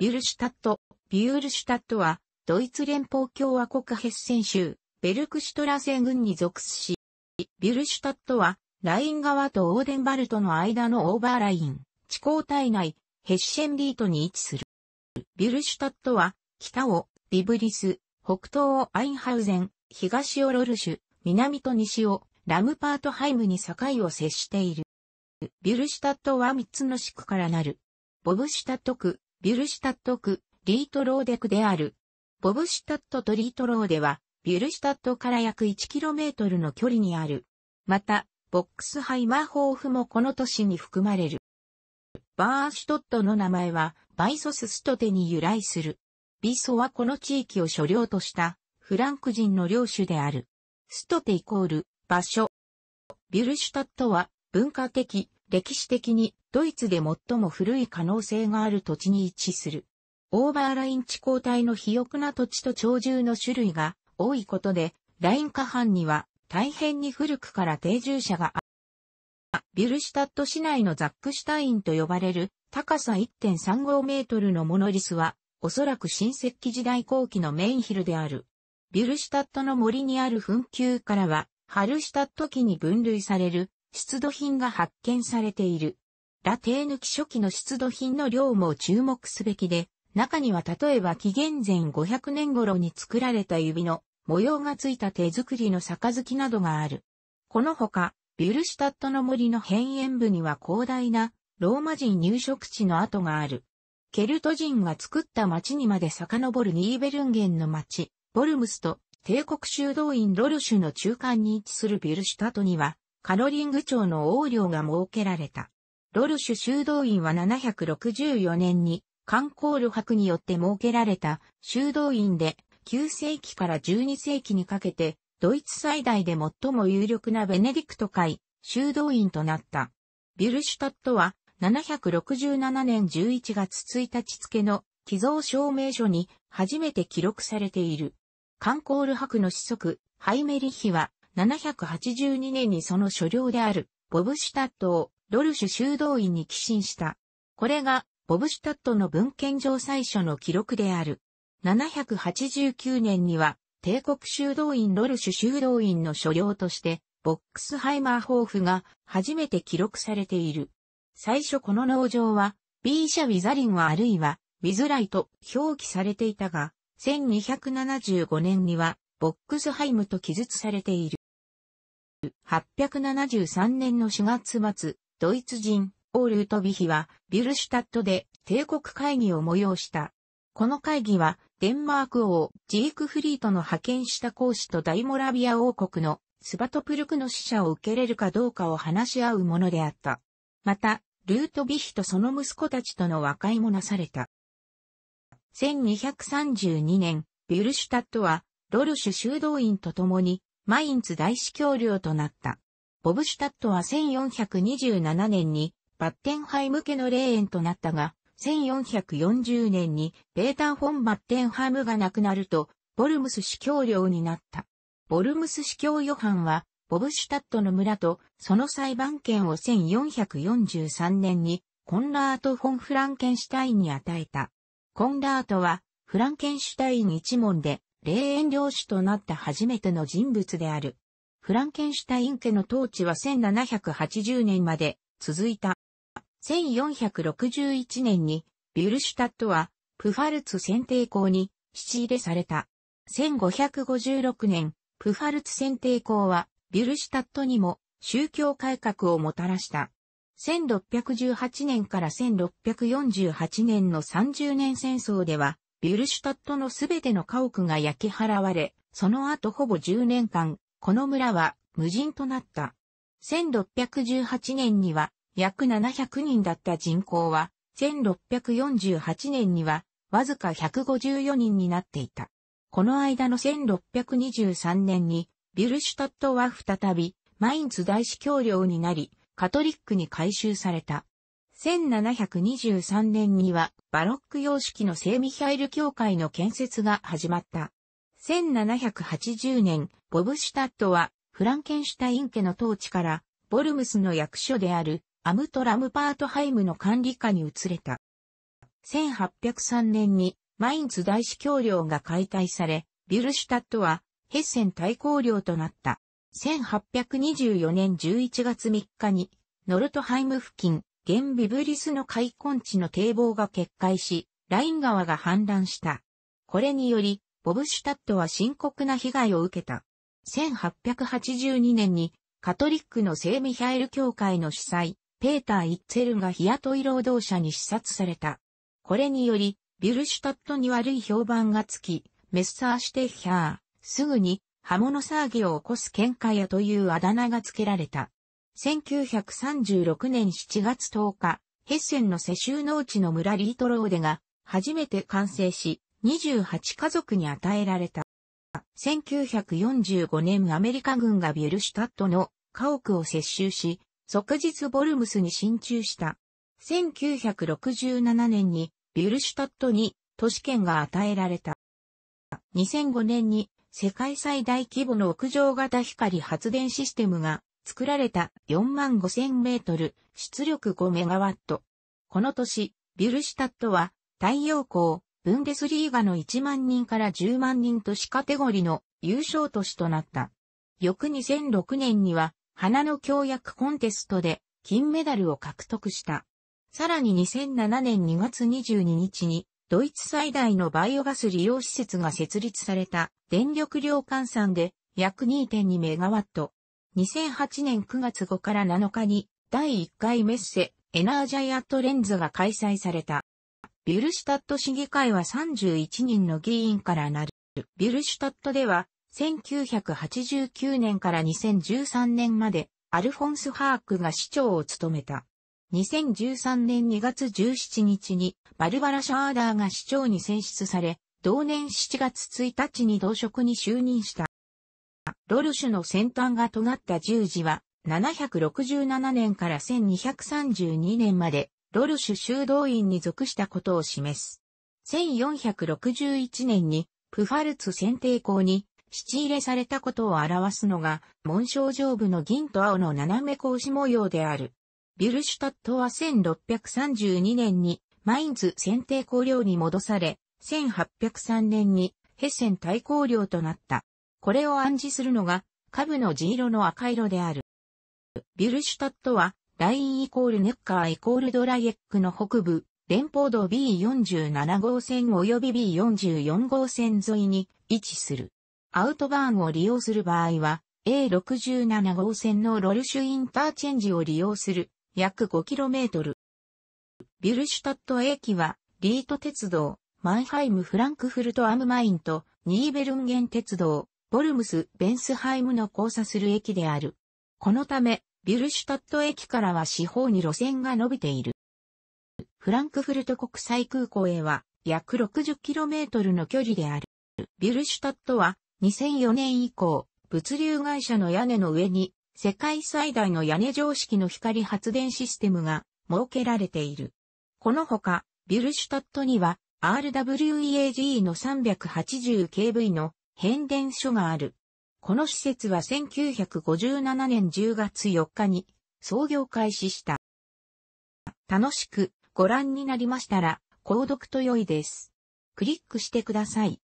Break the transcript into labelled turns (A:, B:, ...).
A: ビュルシュタット。ビュールシュタットは、ドイツ連邦共和国ヘッセン州、ベルクシュトラーセ郡に属し、ビュルシュタットは、ライン川とオーデンバルトの間のオーバーライン、地溝帯内、ヘッシェンリートに位置する。ビュルシュタットは、北をビブリス、北東をアインハウゼン、東をロルシュ、南と西をラムパートハイムに境を接している。ビュルシュタットは3つの地区からなる。ボブシュタット区、ビュルシュタット区、リートローデ区である。ボブシュタットとリートローデは、ビュルシュタットから約 1km の距離にある。また、ボックスハイマーホーフもこの都市に含まれる。バーシュトットの名前は、バイソスストテに由来する。ビソはこの地域を所領としたフランク人の領主である。ストテイコール、場所。ビュルシュタットは文化的、歴史的にドイツで最も古い可能性がある土地に位置する。オーバーライン地高帯の肥沃な土地と鳥獣の種類が多いことで、ライン下半には大変に古くから定住者がビュルシュタット市内のザックシュタインと呼ばれる高さ1.35メートルのモノリスは、おそらく新石器時代後期のメインヒルである。ビュルシュタットの森にある墳丘からは、ハルシュタット期に分類される出土品が発見されている。ラテーヌ期初期の出土品の量も注目すべきで、中には例えば紀元前500年頃に作られた指の模様がついた手作りの杯などがある。このほか、ビュルシュタットの森の辺縁部には広大なローマ人入植地の跡がある。ケルト人が作った町にまで遡るニーベルンゲンの町、ボルムスと帝国修道院ロルシュの中間に位置するビュルシュタットには、カロリング町の王領が設けられた。ロルシュ修道院は764年に、カンコール博によって設けられた修道院で、9世紀から12世紀にかけて、ドイツ最大で最も有力なベネディクト会修道院となった。ビュルシュタットは767年11月1日付の寄贈証明書に初めて記録されている。カンコール博の子息、ハイメリヒは、782年にその所領である、ボブシュタットを、ロルシュ修道院に寄進した。これが、ボブシュタットの文献上最初の記録である。789年には、帝国修道院ロルシュ修道院の所領として、ボックスハイマーホーフが初めて記録されている。最初この農場は、ビーシャ・ウィザリンはあるいは、ウィズライと表記されていたが、1275年には、ボックスハイムと記述されている。873年の4月末、ドイツ人王ルートビヒは、ビュルシュタットで帝国会議を催した。この会議は、デンマーク王、ジークフリートの派遣した公使と大モラビア王国のスバトプルクの使者を受け入れるかどうかを話し合うものであった。また、ルートビヒとその息子たちとの和解もなされた。1232年、ビュルシュタットは、ロルシュ修道院と共に、マインツ大司教領となった。ボブシュタットは1427年に、バッテンハイム家の霊園となったが、1440年に、ペーター・フォン・バッテンハイムが亡くなると、ボルムス司教領になった。ボルムス司教ヨハンは、ボブシュタットの村と、その裁判権を1443年に、コンラート・フォン・フランケンシュタインに与えた。コンラートは、フランケンシュタイン一門で、霊園領主となった初めての人物である。フランケンシュタイン家の統治は1780年まで続いた。1461年に、ビュルシュタットは、プファルツ選定校に、七入れされた。1556年、プファルツ選定校は、ビュルシュタットにも、宗教改革をもたらした。1618年から1648年の30年戦争では、ビュルシュタットのすべての家屋が焼き払われ、その後ほぼ10年間、この村は無人となった。1618年には約700人だった人口は、1648年にはわずか154人になっていた。この間の1623年に、ビュルシュタットは再び、マインツ大司教領になり、カトリックに改修された。1723年にはバロック様式の聖ミヒャエル教会の建設が始まった。1780年、ボブシュタットはフランケンシュタイン家の統治からボルムスの役所であるアムトラムパートハイムの管理下に移された。1803年にマインツ大司教領が解体され、ビュルシュタットはヘッセン大公領となった。1824年11月3日に、ノルトハイム付近、現ビブリスの開墾地の堤防が決壊し、ライン川が氾濫した。これにより、ボブシュタットは深刻な被害を受けた。1882年に、カトリックの聖ミヒャエル教会の司祭、ペーター・イッツェルが日雇い労働者に刺殺された。これにより、ビュルシュタットに悪い評判がつき、 Messerstecher、すぐに刃物騒ぎを起こす喧嘩屋というあだ名が付けられた。1936年7月10日、ヘッセンの世襲農地の村リートローデが初めて完成し、28家族に与えられた。1945年アメリカ軍がビュルシュタットの家屋を接収し、即日ボルムスに進駐した。1967年にビュルシュタットに都市圏が与えられた。2005年に世界最大規模の屋上型光発電システムが作られた4万5000メートル、出力5メガワット。この年、ビュルシュタットは太陽光、ブンデスリーガの1万人から10万人都市カテゴリの優勝都市となった。翌2006年には花の協約コンテストで金メダルを獲得した。さらに2007年2月22日にドイツ最大のバイオガス利用施設が設立された電力量換算で約2.2メガワット。2008年9月5から7日に第1回メッセエナージャイアットレンズが開催された。ビュルシュタット市議会は31人の議員からなる。ビュルシュタットでは1989年から2013年までアルフォンス・ハークが市長を務めた。2013年2月17日にバルバラ・シャーダーが市長に選出され、同年7月1日に同職に就任した。ロルシュの先端が尖った十字は、767年から1232年まで、ロルシュ修道院に属したことを示す。1461年に、プファルツ選定校に、七入れされたことを表すのが、紋章上部の銀と青の斜め格子模様である。ビュルシュタットは1632年にマインズ選定公領に戻され、1803年にヘッセン大公領となった。これを暗示するのが、下部の地色の赤色である。ビュルシュタットは、ラインイコールネッカーイコールドライエックの北部、連邦道 B47 号線及び B44 号線沿いに位置する。アウトバーンを利用する場合は、A67 号線のロルシュインターチェンジを利用する。約 5km。ビュルシュタット駅は、リート鉄道、マンハイム・フランクフルト・アムマインと、ニーベルンゲン鉄道、ボルムス・ベンスハイムの交差する駅である。このため、ビュルシュタット駅からは四方に路線が伸びている。フランクフルト国際空港へは約 60km の距離である。ビュルシュタットは2004年以降、物流会社の屋根の上に世界最大の屋根常識の光発電システムが設けられている。このほか、ビュルシュタットには RWEAG の 380kV の変電所がある。この施設は1957年10月4日に創業開始した。楽しくご覧になりましたら、購読と良いです。クリックしてください。